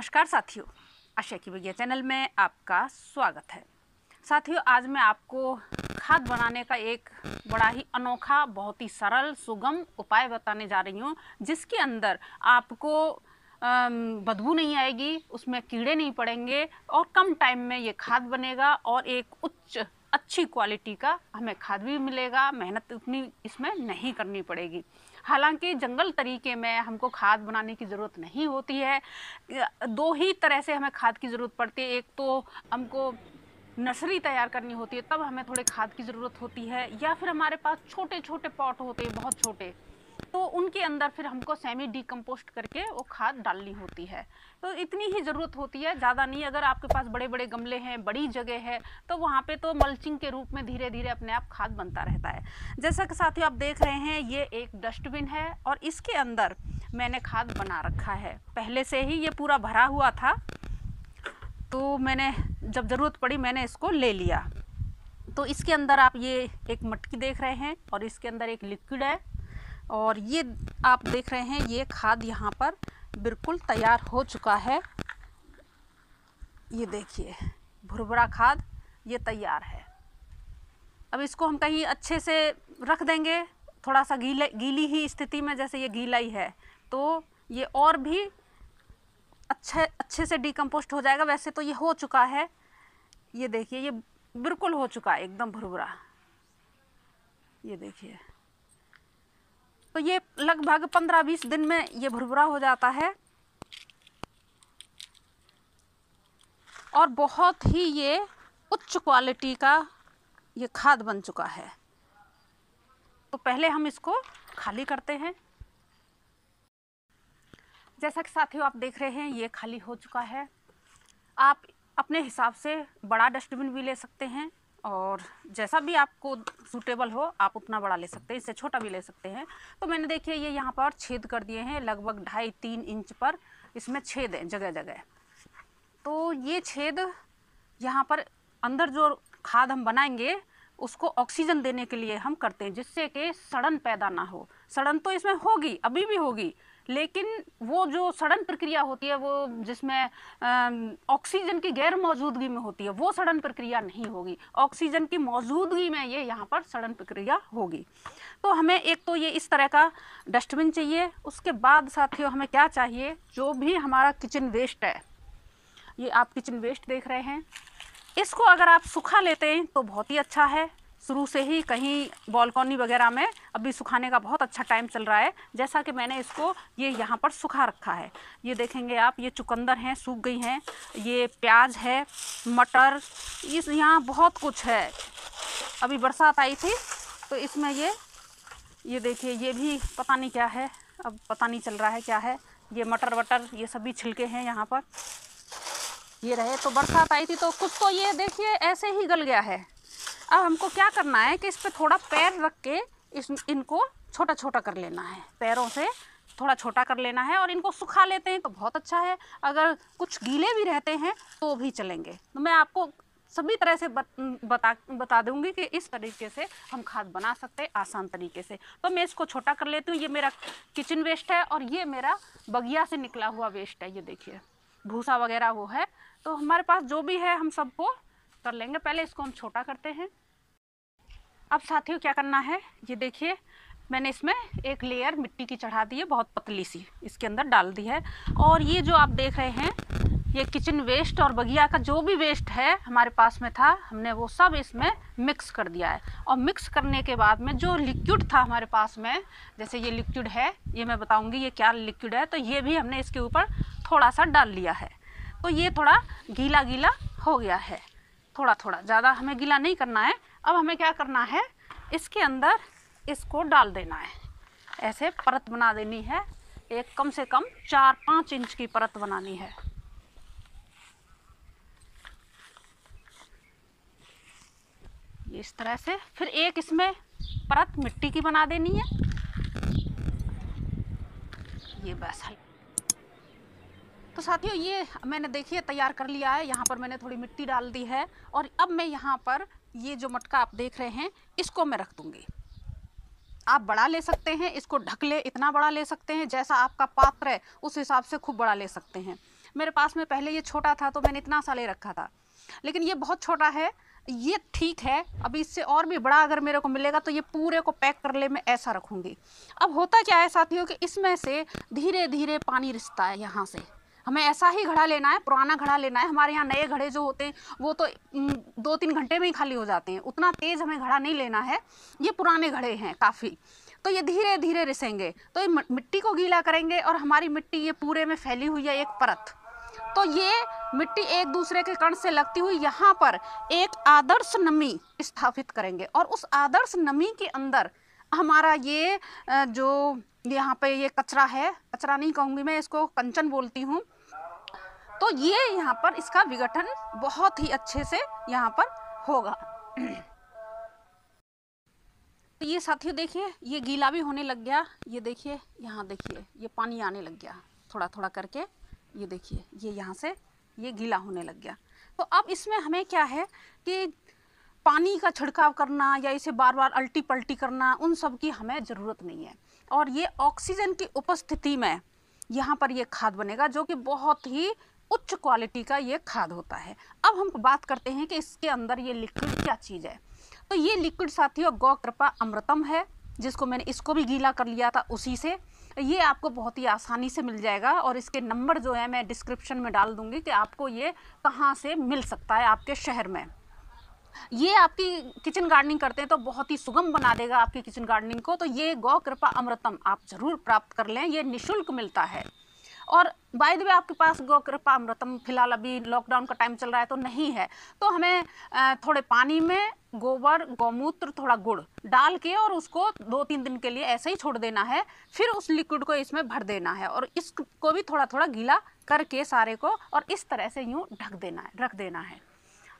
नमस्कार साथियों, आशा की विज्ञा चैनल में आपका स्वागत है। साथियों, आज मैं आपको खाद बनाने का एक बड़ा ही अनोखा, बहुत ही सरल, सुगम उपाय बताने जा रही हूँ, जिसके अंदर आपको बदबू नहीं आएगी, उसमें कीड़े नहीं पड़ेंगे और कम टाइम में ये खाद बनेगा और एक उच्च अच्छी क्वालिटी का हमें खाद भी मिलेगा, मेहनत उतनी इसमें नहीं करनी पड़ेगी। हालाँकि जंगल तरीके में हमको खाद बनाने की ज़रूरत नहीं होती है। दो ही तरह से हमें खाद की ज़रूरत पड़ती है। एक तो हमको नर्सरी तैयार करनी होती है, तब हमें थोड़े खाद की ज़रूरत होती है, या फिर हमारे पास छोटे छोटे पॉट होते हैं, बहुत छोटे। तो उनके अंदर फिर हमको सेमी डिकम्पोस्ट करके वो खाद डालनी होती है। तो इतनी ही ज़रूरत होती है, ज़्यादा नहीं। अगर आपके पास बड़े बड़े गमले हैं, बड़ी जगह है तो वहाँ पे तो मल्चिंग के रूप में धीरे धीरे अपने आप खाद बनता रहता है। जैसा कि साथियों, आप देख रहे हैं, ये एक डस्टबिन है और इसके अंदर मैंने खाद बना रखा है। पहले से ही ये पूरा भरा हुआ था तो मैंने, जब ज़रूरत पड़ी, मैंने इसको ले लिया। तो इसके अंदर आप ये एक मटकी देख रहे हैं और इसके अंदर एक लिक्विड है। और ये आप देख रहे हैं, ये खाद यहाँ पर बिल्कुल तैयार हो चुका है। ये देखिए, भुरभुरा खाद, ये तैयार है। अब इसको हम कहीं अच्छे से रख देंगे थोड़ा सा गीले, गीली ही स्थिति में, जैसे ये गीला ही है तो ये और भी अच्छे अच्छे से डिकम्पोस्ट हो जाएगा। वैसे तो ये हो चुका है। ये देखिए, ये बिल्कुल हो चुका है, एकदम भुरभुरा। ये देखिए। तो ये लगभग पंद्रह बीस दिन में ये भुरभुरा हो जाता है। और बहुत ही ये उच्च क्वालिटी का ये खाद बन चुका है। तो पहले हम इसको खाली करते हैं। जैसा कि साथियों आप देख रहे हैं, ये खाली हो चुका है। आप अपने हिसाब से बड़ा डस्टबिन भी ले सकते हैं। और जैसा भी आपको सूटेबल हो, आप उतना बड़ा ले सकते हैं, इससे छोटा भी ले सकते हैं। तो मैंने देखिए, ये यहाँ पर छेद कर दिए हैं, लगभग ढाई तीन इंच पर इसमें छेद हैं, जगह जगह तो ये छेद यहाँ पर अंदर जो खाद हम बनाएँगे, उसको ऑक्सीजन देने के लिए हम करते हैं, जिससे कि सड़न पैदा ना हो। सड़न तो इसमें होगी, अभी भी होगी लेकिन वो जो सड़न प्रक्रिया होती है, वो जिसमें ऑक्सीजन की गैर मौजूदगी में होती है, वो सड़न प्रक्रिया नहीं होगी। ऑक्सीजन की मौजूदगी में ये यहाँ पर सड़न प्रक्रिया होगी। तो हमें एक तो ये इस तरह का डस्टबिन चाहिए, उसके बाद साथियों हमें क्या चाहिए? जो भी हमारा किचन वेस्ट है, ये आप किचन वेस्ट देख रहे हैं। इसको अगर आप सुखा लेते हैं तो बहुत ही अच्छा है। शुरू से ही कहीं बॉलकॉनी वगैरह में अभी सुखाने का बहुत अच्छा टाइम चल रहा है। जैसा कि मैंने इसको ये यहाँ पर सुखा रखा है। ये देखेंगे आप, ये चुकंदर हैं, सूख गई हैं। ये प्याज है, मटर, इस यहाँ बहुत कुछ है। अभी बरसात आई थी तो इसमें ये ये देखिए, ये भी पता नहीं क्या है। अब पता नहीं चल रहा है क्या है। ये मटर वटर, ये सभी छिलके हैं यहाँ पर। ये रहे तो बरसात आई थी तो कुछ तो ये देखिए, ऐसे ही गल गया है। अब हमको क्या करना है कि इस पर थोड़ा पैर रख के इस इनको छोटा छोटा कर लेना है। पैरों से थोड़ा छोटा कर लेना है और इनको सुखा लेते हैं तो बहुत अच्छा है। अगर कुछ गीले भी रहते हैं तो भी चलेंगे। तो मैं आपको सभी तरह से बत, बता बता दूँगी कि इस तरीके से हम खाद बना सकते हैं आसान तरीके से। तो मैं इसको छोटा कर लेती हूँ। ये मेरा किचन वेस्ट है और ये मेरा बगिया से निकला हुआ वेस्ट है। ये देखिए भूसा वगैरह वो है। तो हमारे पास जो भी है हम सबको कर लेंगे। पहले इसको हम छोटा करते हैं। अब साथियों, क्या करना है? ये देखिए, मैंने इसमें एक लेयर मिट्टी की चढ़ा दी है, बहुत पतली सी। इसके अंदर डाल दी है। और ये जो आप देख रहे हैं, ये किचन वेस्ट और बगिया का जो भी वेस्ट है हमारे पास में था, हमने वो सब इसमें मिक्स कर दिया है। और मिक्स करने के बाद में जो लिक्विड था हमारे पास में, जैसे ये लिक्विड है, ये मैं बताऊँगी ये क्या लिक्विड है तो ये भी हमने इसके ऊपर थोड़ा सा डाल लिया है। तो ये थोड़ा गीला गीला हो गया है। थोड़ा थोड़ा ज़्यादा हमें गीला नहीं करना है अब हमें क्या करना है? इसके अंदर इसको डाल देना है। ऐसे परत बना देनी है। एक कम से कम चार पाँच इंच की परत बनानी है। इस तरह से। फिर एक इसमें परत मिट्टी की बना देनी है। ये बस। है तो साथियों, ये मैंने देखिए, तैयार कर लिया है। यहाँ पर मैंने थोड़ी मिट्टी डाल दी है। और अब मैं यहाँ पर ये जो मटका आप देख रहे हैं, इसको मैं रख दूँगी। आप बड़ा ले सकते हैं, इसको ढक ले इतना बड़ा ले सकते हैं, जैसा आपका पात्र है, उस हिसाब से खूब बड़ा ले सकते हैं। मेरे पास में पहले ये छोटा था तो मैंने इतना सा ले रखा था। लेकिन ये बहुत छोटा है, ये ठीक है, अभी इससे और भी बड़ा अगर मेरे को मिलेगा तो ये पूरे को पैक कर ले, मैं ऐसा रखूँगी। अब होता क्या है साथियों, कि इसमें से धीरे धीरे पानी रिश्ता है यहाँ से। हमें ऐसा ही घड़ा लेना है, पुराना घड़ा लेना है। हमारे यहाँ नए घड़े जो होते हैं, वो तो दो तीन घंटे में ही खाली हो जाते हैं। उतना तेज़ हमें घड़ा नहीं लेना है। ये पुराने घड़े हैं काफ़ी। तो ये धीरे धीरे रिसेंगे। तो ये मिट्टी को गीला करेंगे और हमारी मिट्टी ये पूरे में फैली हुई है एक परत। तो ये मिट्टी एक दूसरे के कण से लगती हुई यहाँ पर एक आदर्श नमी स्थापित करेंगे और उस आदर्श नमी के अंदर हमारा ये जो यहाँ पे ये कचरा है, कचरा नहीं कहूँगी मैं, इसको कंचन बोलती हूँ। तो ये यहाँ पर इसका विघटन बहुत ही अच्छे से यहाँ पर होगा। तो ये साथियों देखिए, ये गीला भी होने लग गया। ये देखिए, यहाँ देखिए, ये पानी आने लग गया। थोड़ा थोड़ा करके ये देखिए, ये यहाँ से ये गीला होने लग गया। तो अब इसमें हमें क्या है कि पानी का छिड़काव करना या इसे बार बार अल्टी पल्टी करना, उन सब की हमें ज़रूरत नहीं है। और ये ऑक्सीजन की उपस्थिति में यहाँ पर ये खाद बनेगा, जो कि बहुत ही उच्च क्वालिटी का ये खाद होता है। अब हम बात करते हैं कि इसके अंदर ये लिक्विड क्या चीज़ है। तो ये लिक्विड साथियों, गौ कृपा अमृतम है, जिसको मैंने इसको भी गीला कर लिया था उसी से। ये आपको बहुत ही आसानी से मिल जाएगा और इसके नंबर जो है मैं डिस्क्रिप्शन में डाल दूँगी कि आपको ये कहाँ से मिल सकता है आपके शहर में। ये आपकी किचन गार्डनिंग करते हैं तो बहुत ही सुगम बना देगा आपकी किचन गार्डनिंग को। तो ये गौ कृपा अमृतम आप ज़रूर प्राप्त कर लें, ये निशुल्क मिलता है। और बाय द वे आपके पास गौ कृपा अमृतम फ़िलहाल अभी लॉकडाउन का टाइम चल रहा है तो नहीं है। तो हमें थोड़े पानी में गोबर, गौमूत्र, थोड़ा गुड़ डाल के और उसको दो तीन दिन के लिए ऐसे ही छोड़ देना है। फिर उस लिक्विड को इसमें भर देना है और इसको भी थोड़ा थोड़ा गीला करके सारे को और इस तरह से यूँ ढक देना है, रख देना है।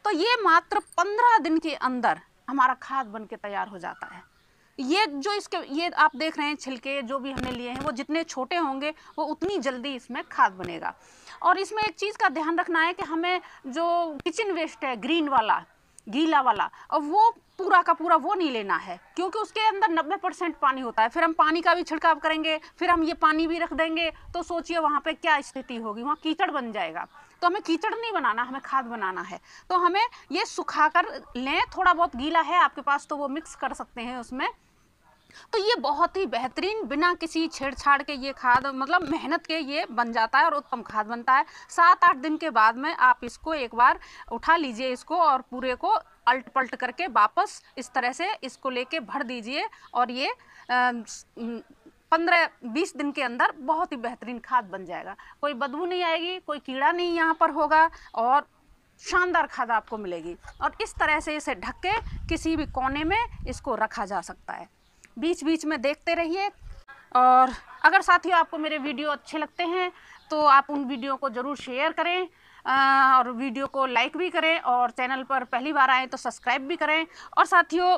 तो ये मात्र पंद्रह दिन के अंदर हमारा खाद बन के तैयार हो जाता है। ये जो इसके, ये आप देख रहे हैं, छिलके जो भी हमने लिए हैं, वो जितने छोटे होंगे, वो उतनी जल्दी इसमें खाद बनेगा। और इसमें एक चीज़ का ध्यान रखना है कि हमें जो किचन वेस्ट है ग्रीन वाला, गीला वाला और वो पूरा का पूरा वो नहीं लेना है, क्योंकि उसके अंदर 90 परसेंट पानी होता है। फिर हम पानी का भी छिड़काव करेंगे, फिर हम ये पानी भी रख देंगे तो सोचिए वहाँ पे क्या स्थिति होगी, वहाँ कीचड़ बन जाएगा। तो हमें कीचड़ नहीं बनाना, हमें खाद बनाना है। तो हमें ये सुखा कर लें, थोड़ा बहुत गीला है, आपके पास तो वो मिक्स कर सकते हैं उसमें। तो ये बहुत ही बेहतरीन, बिना किसी छेड़छाड़ के ये खाद मतलब मेहनत के ये बन जाता है और उत्तम खाद बनता है। सात आठ दिन के बाद में आप इसको एक बार उठा लीजिए इसको और पूरे को अल्ट पल्ट करके वापस इस तरह से इसको लेके भर दीजिए और ये पंद्रह, बीस दिन के अंदर बहुत ही बेहतरीन खाद बन जाएगा। कोई बदबू नहीं आएगी, कोई कीड़ा नहीं यहाँ पर होगा और शानदार खाद आपको मिलेगी। और इस तरह से इसे ढक के किसी भी कोने में इसको रखा जा सकता है। बीच बीच में देखते रहिए और अगर साथियों आपको मेरे वीडियो अच्छे लगते हैं तो आप उन वीडियो को ज़रूर शेयर करें और वीडियो को लाइक भी करें और चैनल पर पहली बार आएँ तो सब्सक्राइब भी करें। और साथियों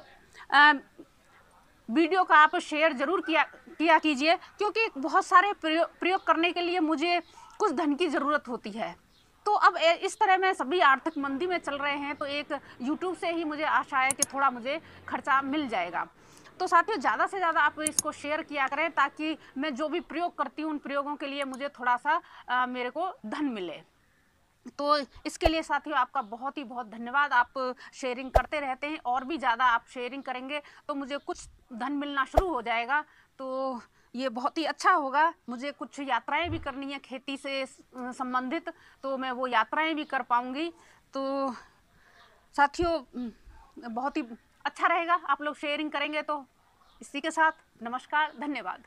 वीडियो का आप शेयर ज़रूर किया किया कीजिए क्योंकि बहुत सारे प्रयोग प्रयोग करने के लिए मुझे कुछ धन की ज़रूरत होती है। तो अब इस तरह में सभी आर्थिक मंदी में चल रहे हैं तो एक यूट्यूब से ही मुझे आशा है कि थोड़ा मुझे खर्चा मिल जाएगा। तो साथियों ज़्यादा से ज़्यादा आप इसको शेयर किया करें ताकि मैं जो भी प्रयोग करती हूँ उन प्रयोगों के लिए मुझे थोड़ा सा आ, मेरे को धन मिले। तो इसके लिए साथियों आपका बहुत ही बहुत धन्यवाद। आप शेयरिंग करते रहते हैं और भी ज़्यादा आप शेयरिंग करेंगे तो मुझे कुछ धन मिलना शुरू हो जाएगा। तो ये बहुत ही अच्छा होगा। मुझे कुछ यात्राएँ भी करनी है खेती से संबंधित तो मैं वो यात्राएँ भी कर पाऊँगी। तो साथियों, बहुत ही अच्छा रहेगा। आप लोग शेयरिंग करेंगे तो इसी के साथ नमस्कार, धन्यवाद।